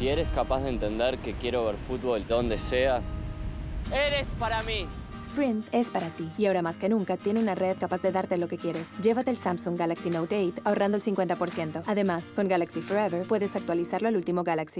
Si eres capaz de entender que quiero ver fútbol donde sea, eres para mí. Sprint es para ti y ahora más que nunca tiene una red capaz de darte lo que quieres. Llévate el Samsung Galaxy Note 8 ahorrando el 50%. Además, con Galaxy Forever puedes actualizarlo al último Galaxy.